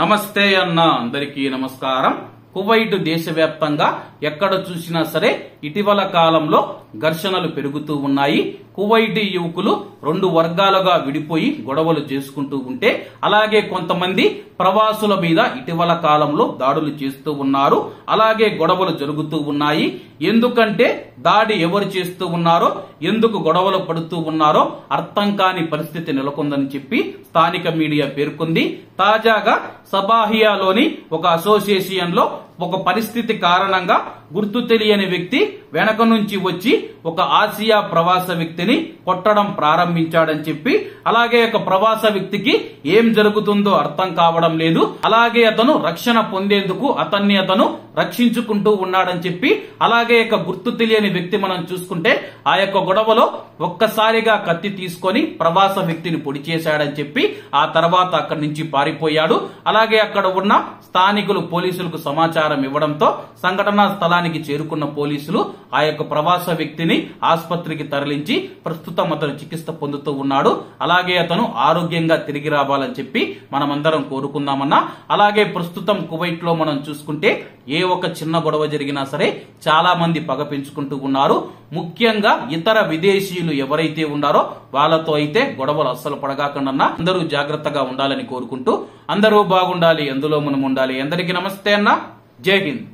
నమస్తే అన్న అందరికీ నమస్కారం. కువైట్ దేశవ్యాప్తంగా ఎక్కడ చూసినా సరే ఇటీవల కాలంలో ఘర్షణలు పెరుగుతూ ఉన్నాయి. కువైట్ యువకులు రెండు వర్గాలుగా విడిపోయి గొడవలు చేసుకుంటూ ఉంటే అలాగే కొంతమంది ప్రవాసుల మీద ఇటీవల కాలంలో దాడులు చేస్తూ ఉన్నారు. అలాగే గొడవలు జరుగుతూ ఉన్నాయి. ఎందుకంటే దాడి ఎవరు చేస్తూ ఉన్నారో ఎందుకు గొడవలు పడుతూ ఉన్నారో అర్థం కాని పరిస్థితి నెలకొందని చెప్పి స్థానిక మీడియా పేర్కొంది. తాజాగా సబాహియాలోని ఒక అసోసియేషన్లో ఒక పరిస్థితి కారణంగా గుర్తు తెలియని వ్యక్తి వెనక నుంచి వచ్చి ఒక ఆసియా ప్రవాస వ్యక్తిని కొట్టడం ప్రారంభించాడని చెప్పి అలాగే ఒక ప్రవాస వ్యక్తికి ఏం జరుగుతుందో అర్థం కావడం లేదు. అలాగే అతను రక్షణ పొందేందుకు అతన్ని అతను రక్షించుకుంటూ ఉన్నాడని చెప్పి అలాగే ఒక గుర్తు తెలియని వ్యక్తి మనం చూసుకుంటే ఆ యొక్క గొడవలో ఒక్కసారిగా కత్తి తీసుకొని ప్రవాస వ్యక్తిని పొడి చేశాడని చెప్పి ఆ తర్వాత అక్కడి నుంచి పారిపోయాడు. అలాగే అక్కడ ఉన్న స్థానికులు పోలీసులకు సమాచారం ఇవ్వడంతో సంఘటనా స్థలానికి చేరుకున్న పోలీసులు ఆ యొక్క ప్రవాస వ్యక్తిని ఆసుపత్రికి తరలించి ప్రస్తుతం అతను చికిత్స పొందుతూ ఉన్నాడు. అలాగే అతను ఆరోగ్యంగా తిరిగి రావాలని చెప్పి మనమందరం కోరుకుందామన్నా. అలాగే ప్రస్తుతం కువైట్లో మనం చూసుకుంటే ఏ ఒక చిన్న గొడవ జరిగినా సరే చాలా మంది పగ పెంచుకుంటూ ఉన్నారు. ముఖ్యంగా ఇతర విదేశీయులు ఎవరైతే ఉన్నారో వాళ్ళతో అయితే గొడవలు అస్సలు పడగాకుండా అందరూ జాగ్రత్తగా ఉండాలని కోరుకుంటూ అందరూ బాగుండాలి అందులో మనం ఉండాలి. అందరికీ నమస్తే అన్న. जय हिंद